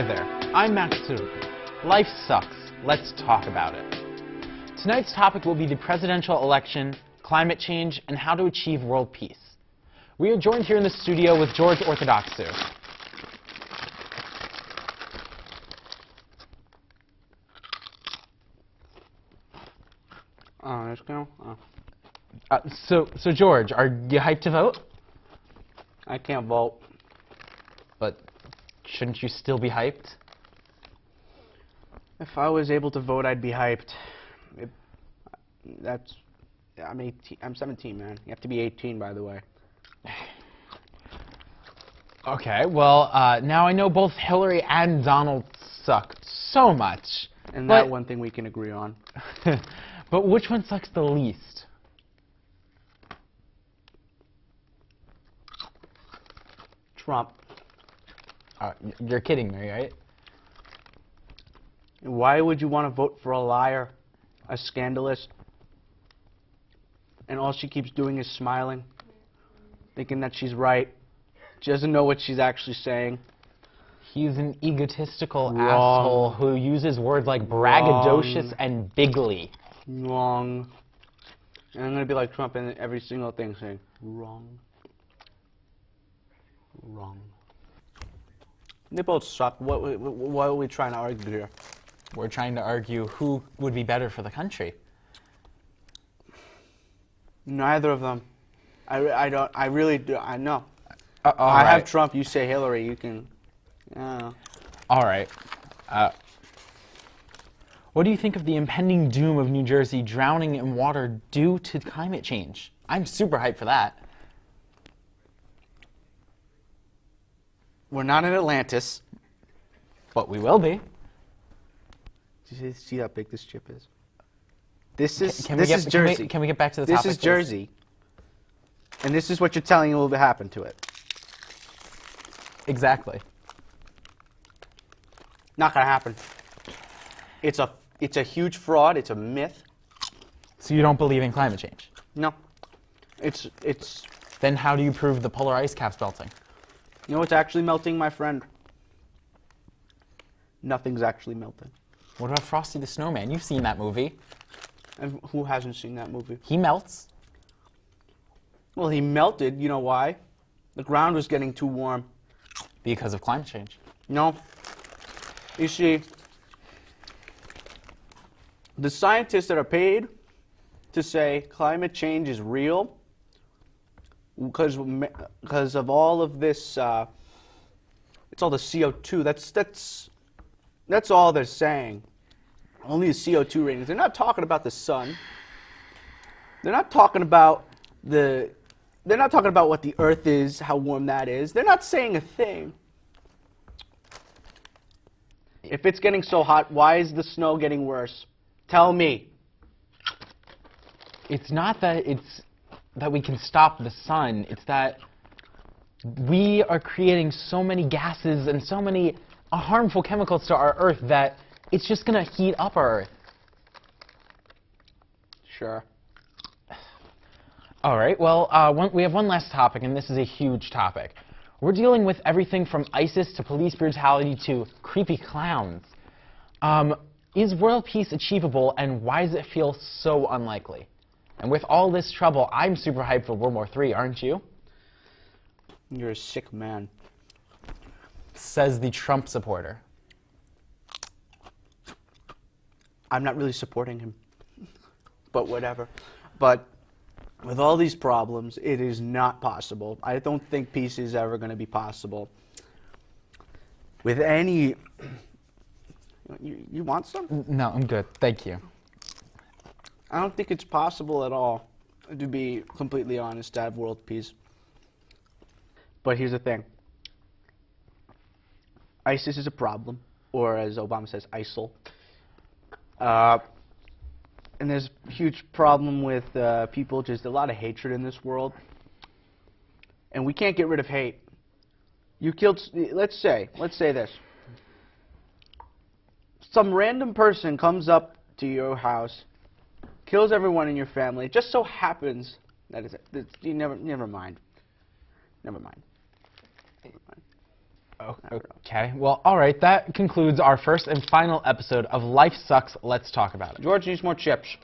Hi there, I'm Matsuru. Life sucks. Let's talk about it. Tonight's topic will be the presidential election, climate change, and how to achieve world peace. We are joined here in the studio with George Orthodoxou. Oh, let's go. Oh, Uh, so, so George, are you hyped to vote? I can't vote. Shouldn't you still be hyped? If I was able to vote, I'd be hyped. It, that's. I'm 18. I'm 17, man. You have to be 18, by the way. Okay, well, uh, now I know both Hillary and Donald suck so much. And that one thing we can agree on. but which one sucks the least? Trump. Uh, you're kidding me, right? Why would you want to vote for a liar, a scandalous, and all she keeps doing is smiling, thinking that she's right? She doesn't know what she's actually saying. He's an egotistical Wrong. asshole who uses words like braggadocious Wrong. and bigly. Wrong. And I'm gonna be like Trump in every single thing, saying wrong, wrong. They both suck. What, what, what are we trying to argue here? We're trying to argue who would be better for the country. Neither of them. I, I don't. I really do. I know. Uh, I have. Trump. You say Hillary. You can. Yeah. All right. Uh, what do you think of the impending doom of New Jersey drowning in water due to climate change? I'm super hyped for that. We're not in Atlantis. But we will be. Did you see how big this chip is? This is Can we this get, is can we- Jersey. Can we, get back to the this topic? is please? Jersey. And this is what you're telling me will happen to it. Exactly. Not gonna happen. It's a it's a huge fraud. It's a myth. So you don't believe in climate change? No. It's it's Then how do you prove the polar ice caps melting? You know what's actually melting, my friend? Nothing's actually melting. What about Frosty the Snowman? You've seen that movie. And who hasn't seen that movie? He melts. Well, he melted. You know why? The ground was getting too warm. Because of climate change. No. You see, the scientists that are paid to say climate change is real because because of all of this uh, it's all the CO2 that's that's that's all they're saying. Only the CO2 ratings. They're not talking about the sun. They're not talking about the they're not talking about what the earth is how warm that is. They're not saying a thing. If it's getting so hot, why is the snow getting worse? Tell me. It's not that it's that we can stop the sun. It's that we are creating so many gases and so many harmful chemicals to our Earth that it's just going to heat up our Earth. Sure. All right. Well, uh, one, we have one last topic, and this is a huge topic. We're dealing with everything from ISIS to police brutality to creepy clowns. Um, is world peace achievable, and why does it feel so unlikely? And with all this trouble, I'm super hyped for World War III, aren't you? You're a sick man. Says the Trump supporter. I'm not really supporting him. but whatever. But with all these problems, it is not possible. I don't think peace is ever going to be possible. With any. You, you want some? No, I'm good. Thank you. I don't think it's possible at all, to be completely honest, to have world peace. But here's the thing ISIS is a problem, or as Obama says, ISIL. Uh, and there's a huge problem with uh, people, just a lot of hatred in this world. And we can't get rid of hate. You killed, let's say, let's say this. Some random person comes up to your house kills everyone in your family. It just so happens that is it. That's- You never, never mind. Never mind. Never mind. Oh, okay. Well, all right. That concludes our first and final episode of Life Sucks. Let's talk about it. George needs more chips.